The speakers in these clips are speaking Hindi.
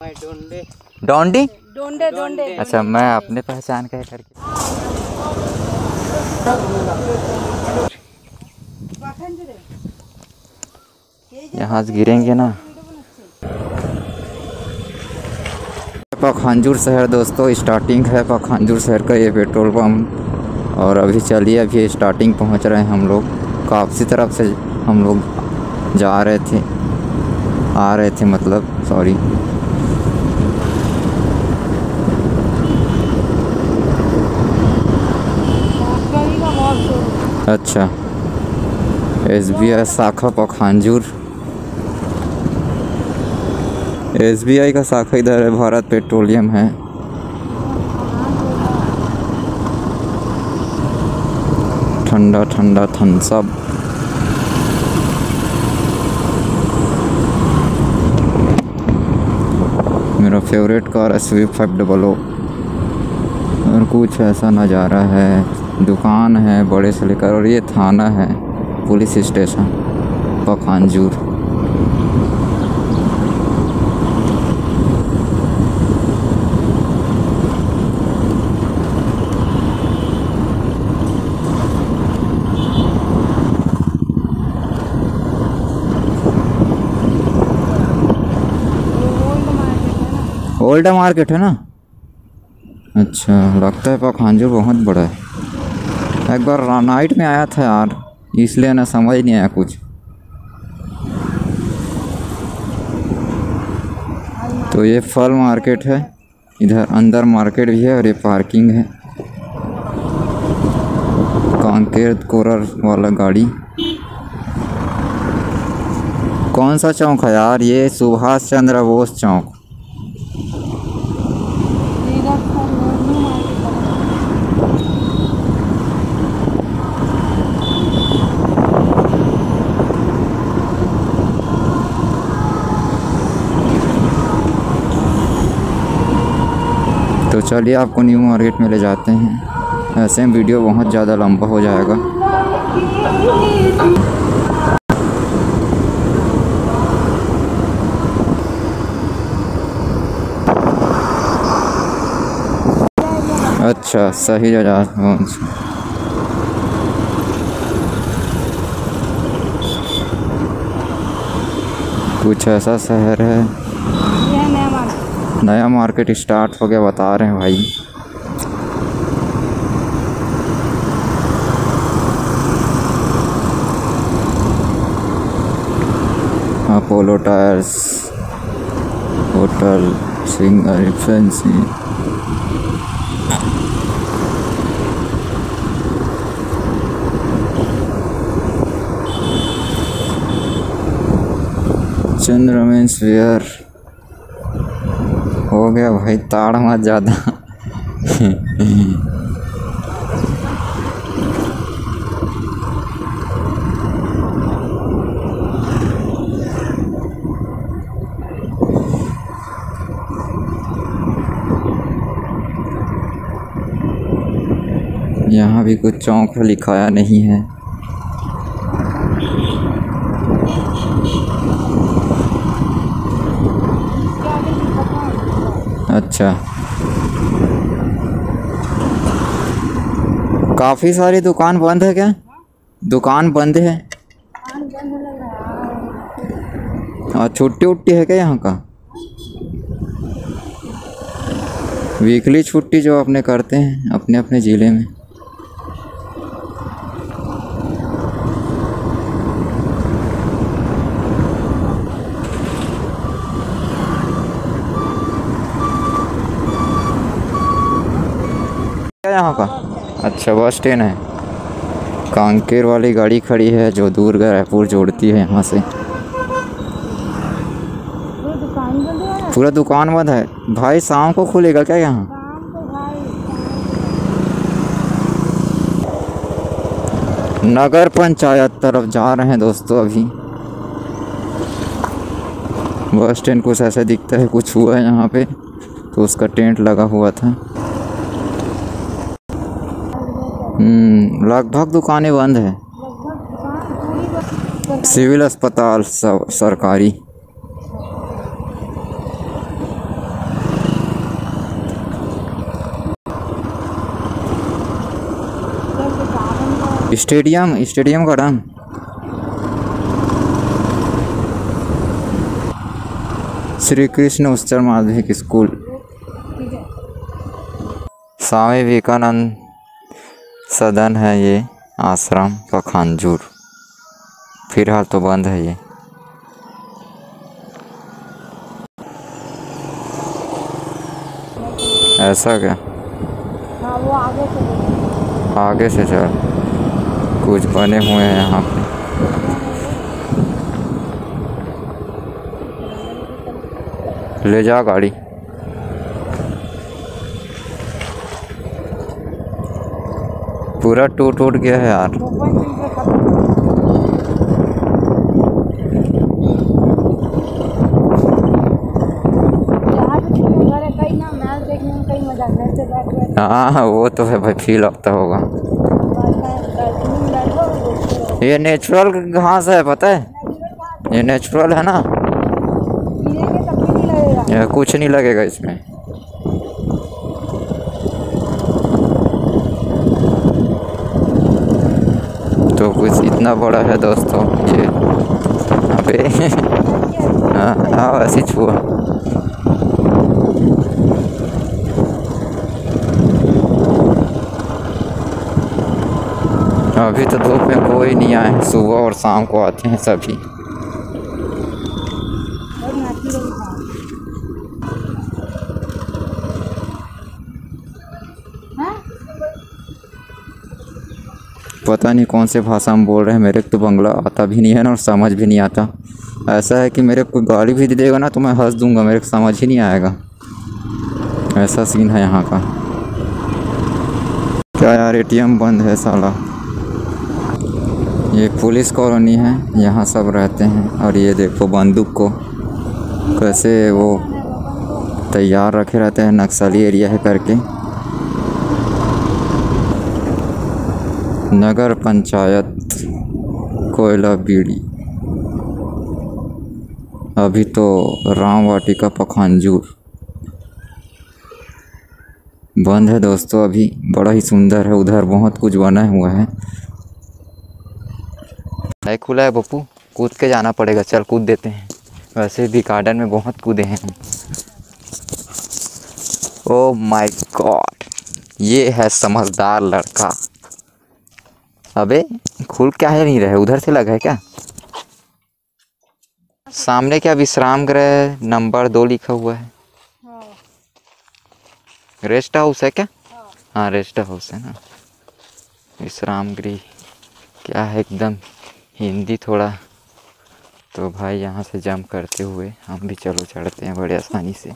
डोंडे? डोंडी डोंडे डोंडे अच्छा मैं अपने पहचान का लड़की यहाँ से गिरेंगे ना। पखानजूर शहर दोस्तों स्टार्टिंग है पखानजूर शहर का ये पेट्रोल पंप। और अभी चलिए अभी स्टार्टिंग पहुँच रहे हैं हम लोग। काफ़ी तरफ़ से हम लोग जा रहे थे। आ रहे थे मतलब सॉरी मॉस्करी का बहुत शोरूम अच्छा। एस बी आई शाखा पखानजूर एस बी आई का शाखा इधर है, भारत पेट्रोलियम है। ठंडा ठंडा थम्सअप मेरा फेवरेट कार है स्विफ्ट फाइव डबल ओ। और कुछ ऐसा नज़ारा है। दुकान है बड़े से लेकर और ये थाना है, police station Pakhanjur old market है ना? अच्छा लगता है पखानजूर बहुत बड़ा है। एक बार नाइट में आया था यार। इसलिए ना समझ नहीं आया कुछ। तो ये फल मार्केट है। इधर अंदर मार्केट भी है और ये पार्किंग है। कांकेर कोरर वाला गाड़ी। कौन सा चौक है यार? ये सुभाष चंद्र बोस चौक इधर का न्यू मार्केट है। तो चलिए आपको न्यू मार्केट में ले जाते हैं। ऐसे में वीडियो बहुत ज़्यादा लंबा हो जाएगा। अच्छा सही जगह कुछ ऐसा शहर है। नया मार्केट स्टार्ट हो गया, बता रहे हैं भाई। Apollo tyres hotel singer fancy चंद्रमेंस wear हो गया भाई ताड़ मत ज़्यादा। यहाँ भी कुछ चौंक लिखाया नहीं है क्या आगे दिखाता है अच्छा। काफ़ी सारी दुकान बंद है क्या? दुकान बंद है? और छुट्टी उट्टी है क्या यहाँ का? वीकली छुट्टी जो अपने करते हैं अपने अपने ज़िले में। यहाँ का? अच्छा बस स्टैंड है। कांकेर वाली गाड़ी खड़ी है जो दूर का रायपुर जोड़ती है यहाँ से। पूरा दुकान बंद है? भाई, शाम को खुलेगा क्या यहाँ? नगर पंचायत तरफ़ जा रहे हैं दोस्तों अभी। बस स्टैंड कुछ ऐसे दिखता है, कुछ हुआ है यहाँ पे। तो उसका टेंट लगा हुआ था। हम्म, लगभग दुकानें बंद हैं। सिविल अस्पताल सब सरकारी। स्टेडियम स्टेडियम का रंग श्री कृष्ण उच्च माध्यमिक स्कूल। स्वामी विवेकानंद सदन है ये आश्रम का खांजूर। फ़िलहाल तो बंद है ये। ऐसा क्या? हाँ वो आगे से आगे से चल। कुछ बने हुए हैं यहाँ पे। ले जा गाड़ी। पूरा टूट टूट गया है यार। है हाँ वो तो है भाई फील लगता होगा। बैठो बैठो ये नेचुरल घास है पता है? ये नेचुरल है ना? कुछ नहीं लगेगा इसमें। तो कुछ इतना बड़ा है दोस्तों, ये अबे। हाँ हाँ ऐसे छुआ। अभी तो धूप में कोई नहीं आए, सुबह और शाम को आते हैं सभी और नाची रही हाँ पता नहीं कौन से भाषा में बोल रहे हैं, मेरे को तो बंगला आता भी नहीं है ना और समझ भी नहीं आता। ऐसा है कि मेरे को गाली भी दे देगा ना तो मैं हंस दूँगा, मेरे को समझ ही नहीं आएगा। ऐसा सीन है यहाँ का। क्या यार एटीएम बंद है साला। ये पुलिस कॉलोनी है, यहाँ सब रहते हैं। और ये देखो बंदूक को, कैसे वो तैयार रखे रहते हैं, नक्सली एरिया है करके। नगर पंचायत, कोयला बीड़ी। अभी तो राम वाटिका पखानजूर बंद है दोस्तों, अभी बड़ा ही सुंदर है, उधर बहुत कुछ बना हुआ है। नहीं खुला है पप्पू कूद के जाना पड़ेगा, चल कूद देते हैं। वैसे भी गार्डन में बहुत कूदे हैं हम। ओ माय गॉड ये है समझदार लड़का। अबे खुल क्या है? नहीं रहे। उधर से लगा है क्या? सामने क्या विश्राम गृह नंबर दो लिखा हुआ है? हाँ। रेस्ट हाउस है क्या? हाँ। हाँ रेस्ट हाउस है ना। विश्राम गृह क्या है? एकदम हिंदी थोड़ा। तो भाई यहाँ से जंप करते हुए हम भी चलो चढ़ते हैं बड़े आसानी से।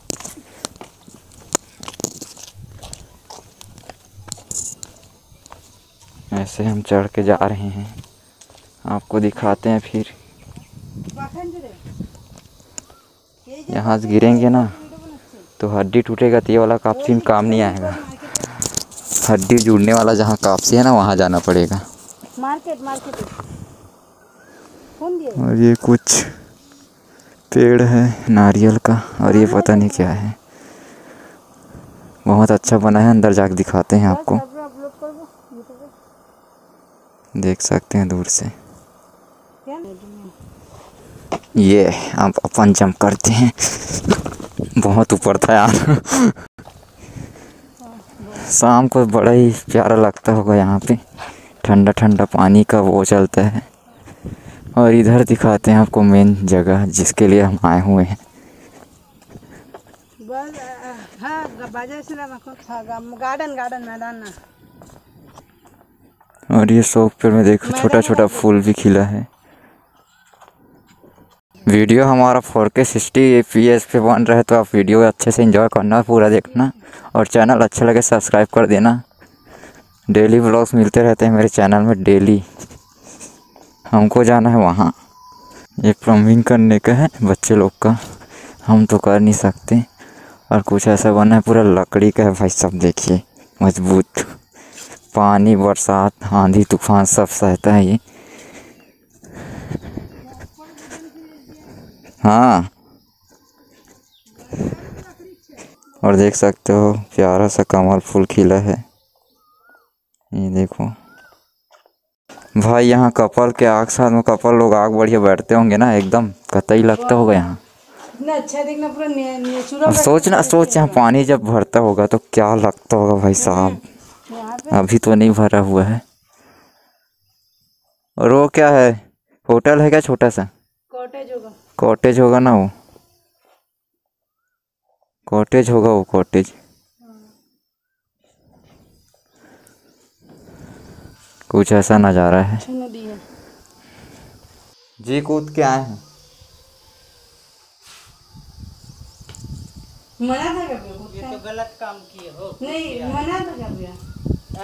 ऐसे हम चढ़ के जा रहे हैं। आपको दिखाते हैं फिर। यहाँ से गिरेंगे ना तो हड्डी टूटेगा तो ये वाला कापसी में काम नहीं आएगा। हड्डी जुड़ने वाला जहाँ कापसी है ना वहाँ जाना पड़ेगा। Market market. और ये कुछ पेड़ है नारियल का और ये पता नहीं क्या है। बहुत अच्छा बना है अंदर जाके दिखाते हैं आपको बस अब अपलोड कर दो यूट्यूब पे देख सकते हैं दूर से। ये अब अपन जंप करते हैं। बहुत ऊपर था यार। शाम को बड़ा ही प्यारा लगता होगा यहाँ पे। ठंडा ठंडा पानी का वो चलता है। और इधर दिखाते हैं आपको मेन जगह जिसके लिए हम आए हुए हैं। हाँ गार्डन गार्डन मैदान ना। और ये शौक पेड़ में देखो छोटा छोटा फूल भी खिला है। वीडियो हमारा फोर के सिक्सटी ए पी एस पे बन रहा है तो आप वीडियो अच्छे से एंजॉय करना पूरा देखना। और चैनल अच्छा लगे सब्सक्राइब कर देना। डेली ब्लॉग्स मिलते रहते हैं मेरे चैनल में डेली हमको जाना है वहाँ। ये प्लम्बिंग करने का है बच्चे लोग का। हम तो कर नहीं सकते। और कुछ ऐसा बना है पूरा लकड़ी का है भाई सब देखिए। मज़बूत। पानी बरसात आंधी तूफ़ान सब सहता है ये। हाँ। और देख सकते हो प्यारा सा कमल फूल खिला है। ये देखो। भाई यहाँ कपल के आग साथ में कपल लोग आग बढ़िया बैठते होंगे ना एकदम कतई लगता होगा यहाँ। अच्छा देखना पूरा ने, नेचुरल अब सोच ना सोच यहाँ पानी जब भरता होगा तो क्या लगता होगा भाई साहब। अभी तो नहीं भरा हुआ है। और वो क्या है? होटल है क्या छोटा सा? कॉटेज होगा। कॉटेज होगा ना वो? कॉटेज होगा वो कॉटेज। कुछ ऐसा नज़ारा है। अच्छा है। जी कूद के आए हैं। मना था कभी ये तो गलत काम किए हो। नहीं मना था कभी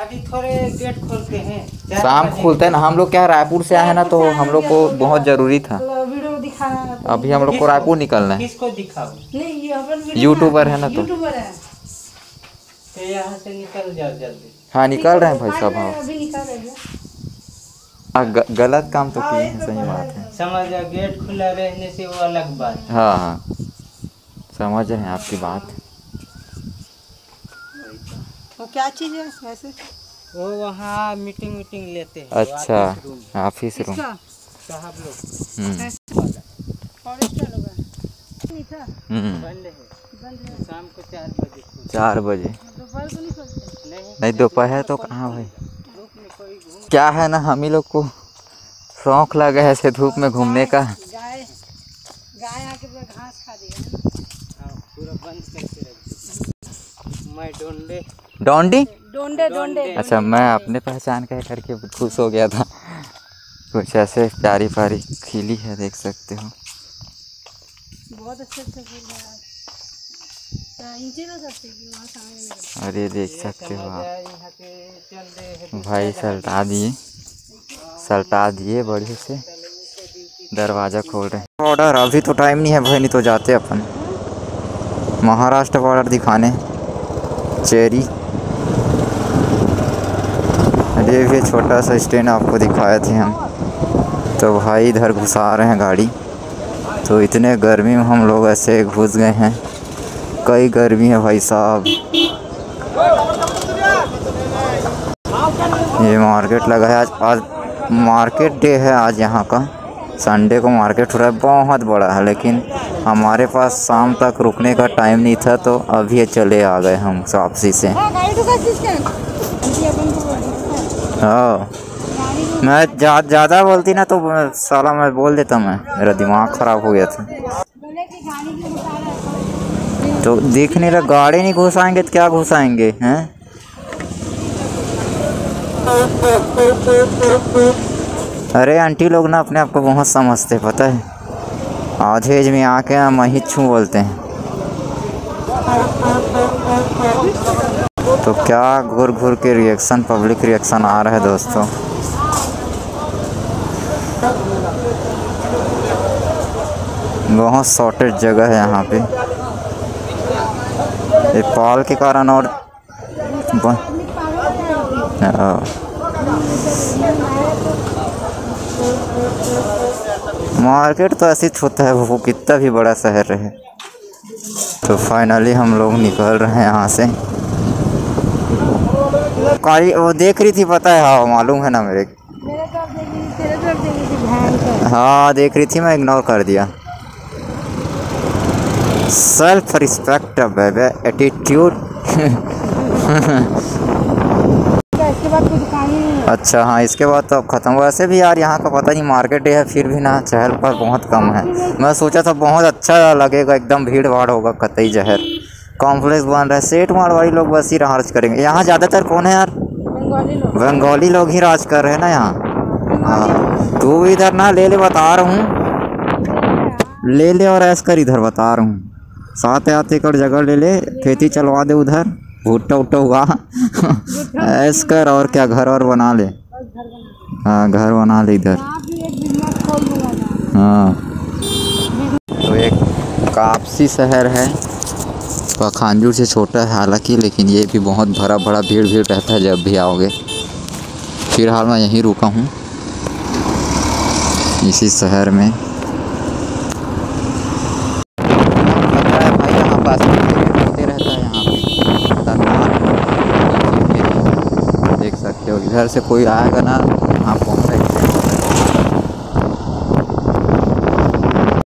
अभी थोड़े गेट खोलते हैं। शाम खुलते हैं ना हम लोग क्या रायपुर से आए हैं ना तो हम लोग को बहुत ज़रूरी था। तो है तो- अभी हम लोग को रायपुर निकलना है। किसको दिखाओ? नहीं ये अपन वीडियो यूट्यूबर है ना तो। यूट्यूबर है। तो यहाँ से निकल जाओ जल्दी। हाँ निकल रहे हैं भाई साहब मैं हाँ। अभी निकल रही हूँ। हाँ, ग- गलत काम तो किए हैं सही बात है। समझ जाओ गेट खुला रहने से वो अलग बात हाँ हाँ। समझ रहे हैं आपकी बात। वो क्या चीज़ है वैसे? वो वहाँ मीटिंग मीटिंग लेते हैं। अच्छा ऑफ़िस रूम ऑफ़िस रूम इसका साहब लोग। हम्म, हम्म, बंद है। बंद है। शाम को चार बजे। चार बजे। दोपहर नहीं खोलते। नहीं। नहीं दोपहर तो कहाँ भाई? धूप में कोई घूम क्या है ना हम ही लोग को शौक लगा है ऐसे धूप में घूमने का। गाय गाय आके पूरा घास खा दिया हाँ, पूरा बंद करके मैं डोंडे डोंडी? डोंडे डोंडे अच्छा मैं अपने पहचान का करके खुश हो गया था। कुछ ऐसे प्यारी प्यारी खिली है देख सकते हो। बहुत अच्छे अच्छे फूल है अरे देख सकते हो आप। हैं भाई सल्टा दिए। सल्टा दिए बढ़िया से। दरवाज़ा खोल रहे हैं। ऑर्डर अभी तो टाइम नहीं है भाई नहीं तो जाते अपन। महाराष्ट्र बॉर्डर दिखाने। चेरी। भी छोटा सा स्टैंड आपको दिखाए थे हम। तो भाई, इधर घुसा रहे हैं गाड़ी। तो इतने गर्मी में हम लोग ऐसे घुस गए हैं। कई गर्मी है भाई साहब। ये मार्केट लगा है आज आज मार्केट डे है आज यहाँ का। संडे को मार्केट हो रहा है बहुत बड़ा है, लेकिन हमारे पास शाम तक रुकने का टाइम नहीं था तो अभी चले आ गए हम वापसी से। हाँ जी हाँ? मैं जा, ज़्यादा बोलती ना तो साला मैं बोल देता मैं। मेरा दिमाग ख़राब हो गया था। तो देखने लगा गाड़ी नहीं घुसाएँगे तो क्या घुसाएँगे हैं? अरे आंटी लोग ना अपने आप को बहुत समझते पता है? आधे एज में आके हम ही छू बोलते हैं। तो क्या घुर घुर के रिएक्शन पब्लिक रिएक्शन आ रहा है दोस्तों? बहुत शॉर्टेज जगह है यहाँ पे। ये पाल के कारण और ब- हाँ। मार्केट तो ऐसे ही होता है, वो कितना भी बड़ा शहर रहे। तो फाइनली हम लोग निकल रहे हैं यहाँ से। कारी वो देख रही थी, पता है? हाँ मालूम है ना मेरे। हाँ देख रही थी, मैं इग्नोर कर दिया। सेल्फ रिस्पेक्ट एटीट्यूड इसके बाद कोई दुकान ही नहीं है अच्छा हाँ इसके बाद तो अब ख़त्म वैसे भी यार यहाँ का पता नहीं मार्केट है फिर भी ना चहल पर बहुत कम है। मैं सोचा था बहुत अच्छा लगेगा एकदम भीड़ भाड़ होगा कतई जहर। कॉम्प्लेक्स बन रहा है। सेठ मारवाड़ी लोग बस ही राज करेंगे। यहाँ ज़्यादातर कौन है यार? बंगाली लोग। ही राज कर रहे हैं ना यहाँ। हाँ तू भी इधर ना ले ले बता रहा हूँ। ले ले और ऐस कर इधर बता रहा हूँ। सात आठ एकड़ जगह ले ले खेती चलवा दे उधर। भुट्टा उट्टा उगा ऐस कर और क्या, घर और बना ले। हाँ घर बना ले इधर। हाँ। तो एक कापसी शहर है। पखानजूर से छोटा है हालाँकि, लेकिन ये भी बहुत भरा भरा भीड़ भीड़ रहता है जब भी आओगे। फ़िलहाल मैं यहीं रुका हूँ। इसी शहर में लगता है भाई यहाँ पास में क्रिकेट होते रहता है यहाँ पे इधर से कोई आएगा ना